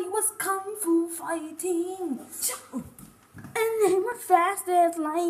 everybody was kung fu fighting. And they were fast as lightning.